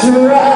to.